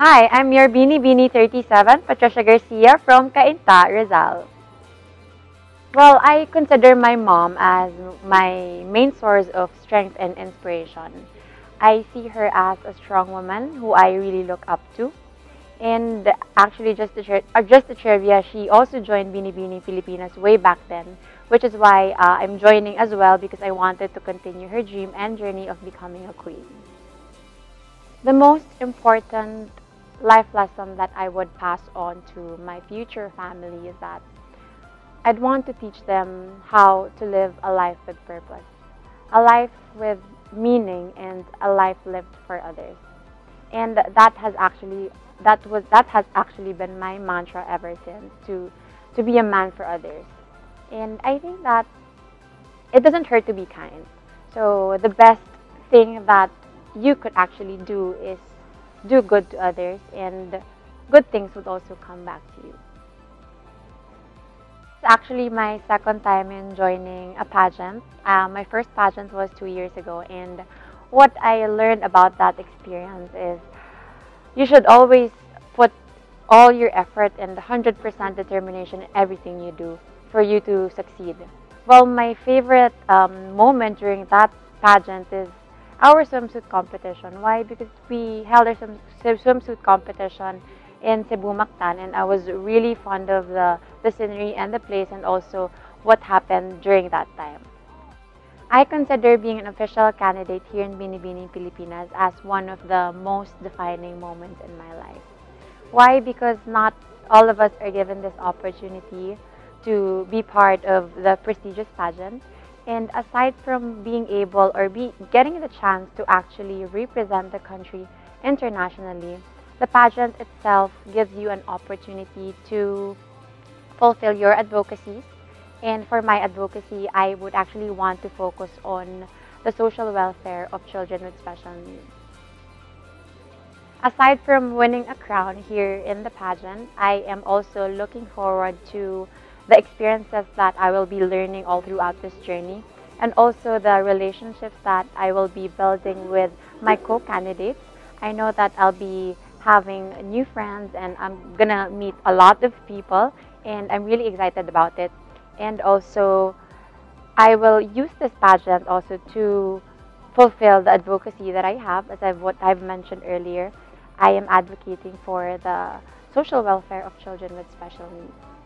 Hi, I'm your Binibini 37, Patricia Garcia from Cainta, Rizal. Well, I consider my mom as my main source of strength and inspiration. I see her as a strong woman who I really look up to. And actually, just to uh, just to trivia, she also joined Binibining Pilipinas way back then, which is why uh, I'm joining as well because I wanted to continue her dream and journey of becoming a queen. The most important life lesson that I would pass on to my future family is that I'd want to teach them how to live a life with purpose, a life with meaning, and a life lived for others. And that has actually that was that has actually been my mantra ever since to to be a man for others. And I think that it doesn't hurt to be kind. So the best thing that you could actually do is do good to others and good things would also come back to you. It's actually my second time in joining a pageant. Uh, my first pageant was two years ago and what I learned about that experience is you should always put all your effort and 100% determination in everything you do for you to succeed. Well, my favorite um, moment during that pageant is our swimsuit competition. Why? Because we held our swimsuit competition in Cebu Mactan and I was really fond of the, the scenery and the place and also what happened during that time. I consider being an official candidate here in Binibining, Pilipinas as one of the most defining moments in my life. Why? Because not all of us are given this opportunity to be part of the prestigious pageant. And aside from being able or be getting the chance to actually represent the country internationally, the pageant itself gives you an opportunity to fulfill your advocacies. And for my advocacy, I would actually want to focus on the social welfare of children with special needs. Aside from winning a crown here in the pageant, I am also looking forward to the experiences that I will be learning all throughout this journey and also the relationships that I will be building with my co-candidates. I know that I'll be having new friends and I'm gonna meet a lot of people and I'm really excited about it. And also, I will use this pageant also to fulfill the advocacy that I have, as I've what I've mentioned earlier. I am advocating for the social welfare of children with special needs.